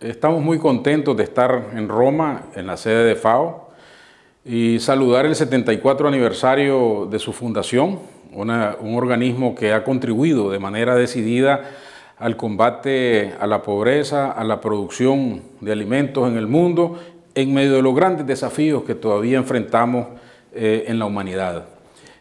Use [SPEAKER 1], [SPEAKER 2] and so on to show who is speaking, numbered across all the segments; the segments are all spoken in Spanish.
[SPEAKER 1] Estamos muy contentos de estar en Roma, en la sede de FAO, y saludar el 74 aniversario de su fundación, un organismo que ha contribuido de manera decidida al combate a la pobreza, a la producción de alimentos en el mundo, en medio de los grandes desafíos que todavía enfrentamos eh, en la humanidad.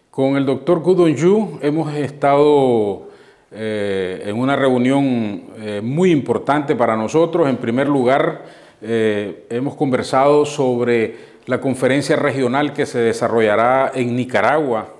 [SPEAKER 1] Con el doctor Kudon Yu hemos estado eh, en una reunión eh, muy importante para nosotros. En primer lugar, hemos conversado sobre la conferencia regional que se desarrollará en Nicaragua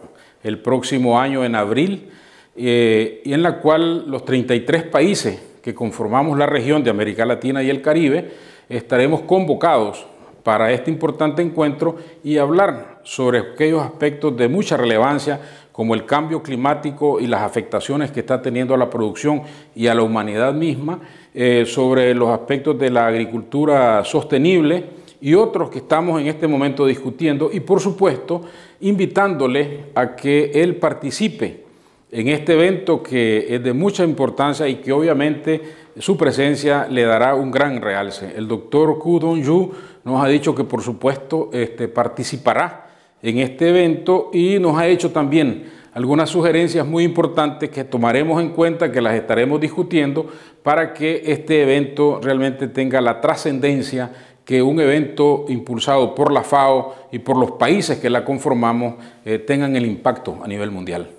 [SPEAKER 1] el próximo año en abril y en la cual los 33 países que conformamos la región de América Latina y el Caribe estaremos convocados para este importante encuentro y hablar sobre aquellos aspectos de mucha relevancia como el cambio climático y las afectaciones que está teniendo a la producción y a la humanidad misma, eh, sobre los aspectos de la agricultura sostenible y otros que estamos en este momento discutiendo y por supuesto invitándole a que él participe en este evento que es de mucha importancia y que obviamente su presencia le dará un gran realce. El doctor Ku Dong-yu nos ha dicho que por supuesto este, participará en este evento y nos ha hecho también algunas sugerencias muy importantes que tomaremos en cuenta, que las estaremos discutiendo para que este evento realmente tenga la trascendencia que un evento impulsado por la FAO y por los países que la conformamos eh, tengan el impacto a nivel mundial.